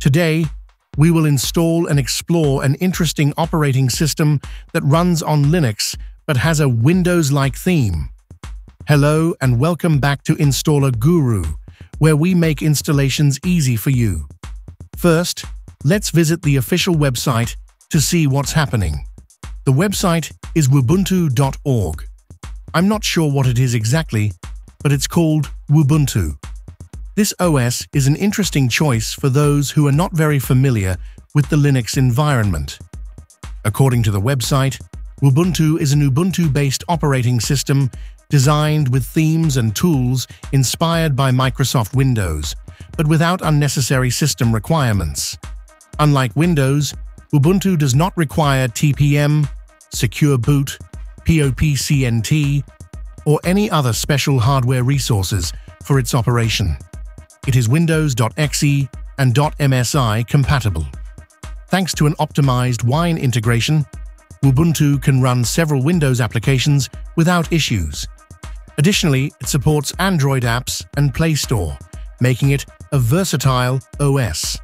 Today, we will install and explore an interesting operating system that runs on Linux but has a Windows-like theme. Hello and welcome back to Installer Guru, where we make installations easy for you. First, let's visit the official website to see what's happening. The website is wubuntu.org. I'm not sure what it is exactly, but it's called Wubuntu. This OS is an interesting choice for those who are not very familiar with the Linux environment. According to the website, Wubuntu is an Ubuntu-based operating system designed with themes and tools inspired by Microsoft Windows, but without unnecessary system requirements. Unlike Windows, Wubuntu does not require TPM, Secure Boot, POPCNT, or any other special hardware resources for its operation. It is Windows.exe and .msi compatible. Thanks to an optimized Wine integration, Wubuntu can run several Windows applications without issues. Additionally, it supports Android apps and Play Store, making it a versatile OS.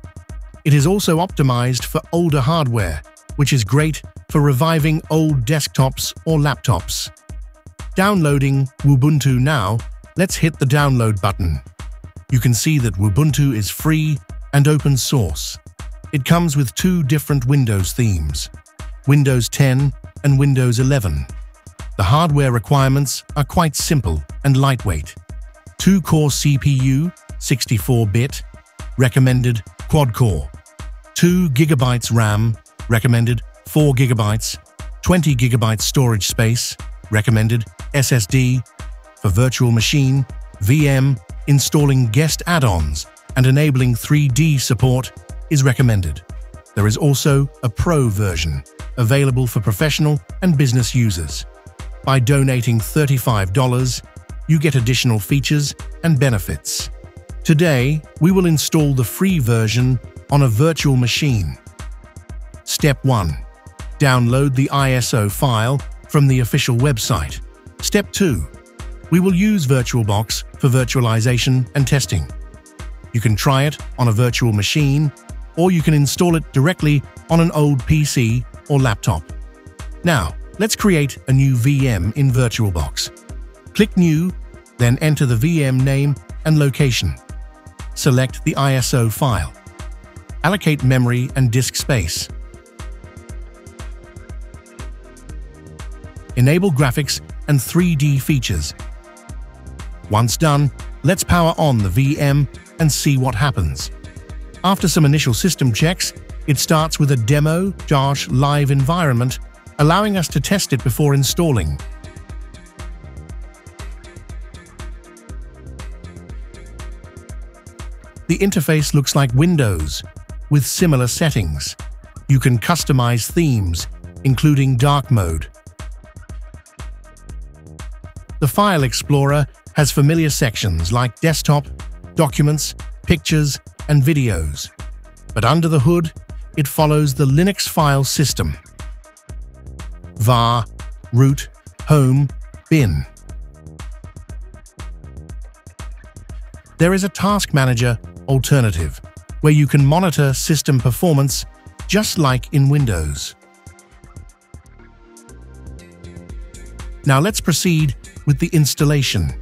It is also optimized for older hardware, which is great for reviving old desktops or laptops. Downloading Wubuntu now, let's hit the download button you can see that Wubuntu is free and open source. It comes with two different Windows themes, Windows 10 and Windows 11. The hardware requirements are quite simple and lightweight. 2-core CPU, 64-bit, recommended quad-core. 2 GB RAM, recommended 4 GB, 20 GB storage space, recommended SSD, for virtual machine, VM, installing guest add-ons and enabling 3D support is recommended. There is also a Pro version, available for professional and business users. By donating $35, you get additional features and benefits. Today, we will install the free version on a virtual machine. Step 1. Download the ISO file from the official website. Step 2 we will use VirtualBox for virtualization and testing. You can try it on a virtual machine, or you can install it directly on an old PC or laptop. Now, let's create a new VM in VirtualBox. Click New, then enter the VM name and location. Select the ISO file. Allocate memory and disk space. Enable graphics and 3D features once done, let's power on the VM and see what happens. After some initial system checks, it starts with a demo Josh live environment, allowing us to test it before installing. The interface looks like Windows, with similar settings. You can customize themes, including dark mode. The File Explorer has familiar sections like desktop, documents, pictures, and videos. But under the hood, it follows the Linux file system. var, root, home, bin. There is a Task Manager alternative, where you can monitor system performance just like in Windows. Now let's proceed with the installation.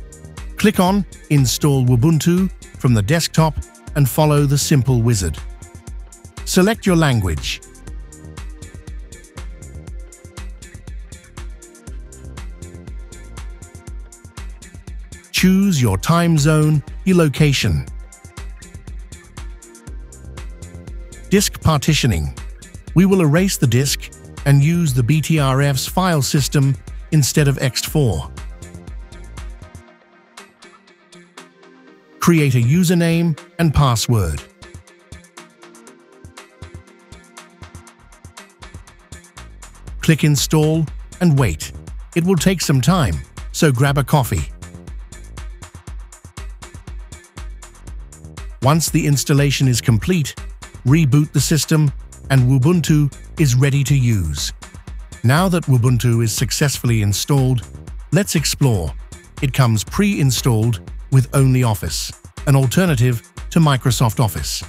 Click on Install Wubuntu from the desktop and follow the simple wizard. Select your language. Choose your time zone, your location. Disk partitioning. We will erase the disk and use the BTRFS file system instead of ext4. Create a username and password. Click Install and wait. It will take some time, so grab a coffee. Once the installation is complete, reboot the system and Wubuntu is ready to use. Now that Wubuntu is successfully installed, let's explore. It comes pre-installed with Only Office, an alternative to Microsoft Office.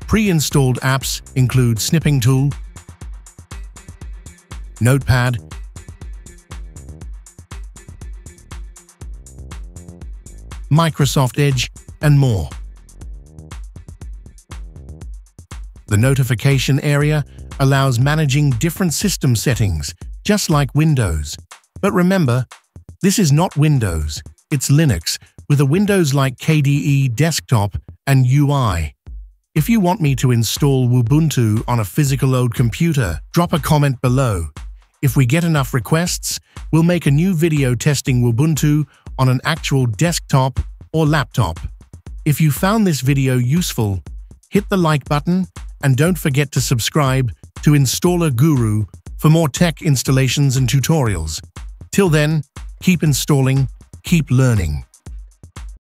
Pre-installed apps include Snipping Tool, Notepad, Microsoft Edge, and more. The notification area allows managing different system settings, just like Windows. But remember, this is not Windows, it's Linux, with a Windows-like KDE desktop and UI. If you want me to install Wubuntu on a physical old computer, drop a comment below. If we get enough requests, we'll make a new video testing Wubuntu on an actual desktop or laptop. If you found this video useful, hit the like button and don't forget to subscribe to Installer Guru for more tech installations and tutorials. Till then, keep installing, keep learning.